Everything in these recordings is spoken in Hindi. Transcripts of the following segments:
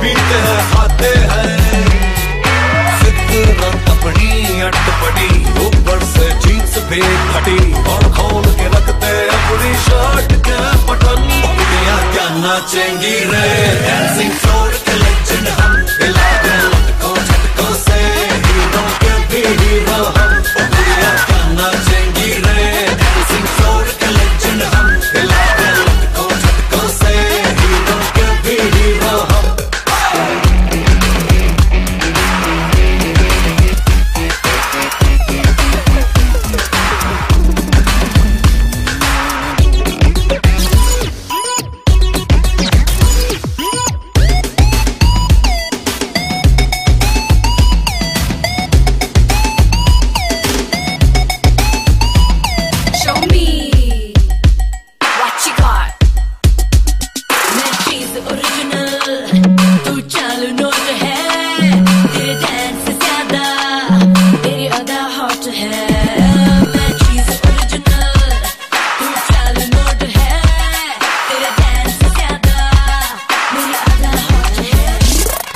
पीते हैं खाते हैं। फितरत अपनी अटपटी, ऊपर से जीन्स भी फटी और खोल के रखते अपनी शर्ट के बटन दुनिया क्या नाचेंगी रे? डांसिंग फ्लोर के लेजेंड हम, इलाके से। हीरो के भी हीरो हम, दुनिया क्या नाचेंगी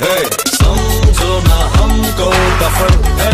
समझो ना हमको कफन है